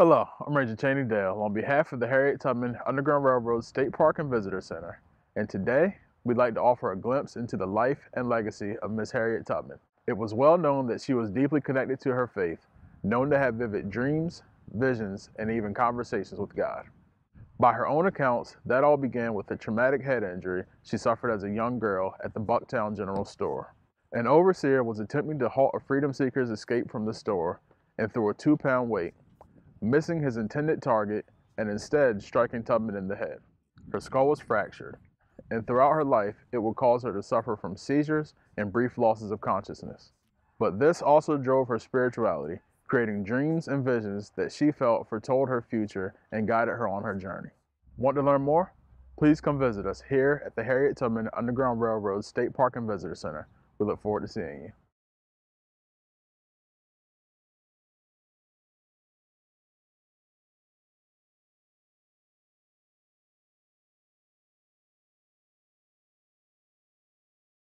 Hello, I'm Ranger Chaney Dale on behalf of the Harriet Tubman Underground Railroad State Park and Visitor Center. And today, we'd like to offer a glimpse into the life and legacy of Miss Harriet Tubman. It was well known that she was deeply connected to her faith, known to have vivid dreams, visions, and even conversations with God. By her own accounts, that all began with a traumatic head injury she suffered as a young girl at the Bucktown General Store. An overseer was attempting to halt a freedom seeker's escape from the store and threw a two pound weight missing his intended target and instead striking Tubman in the head. Her skull was fractured, and throughout her life, it would cause her to suffer from seizures and brief losses of consciousness. But this also drove her spirituality, creating dreams and visions that she felt foretold her future and guided her on her journey. Want to learn more? Please come visit us here at the Harriet Tubman Underground Railroad State Park and Visitor Center. We look forward to seeing you.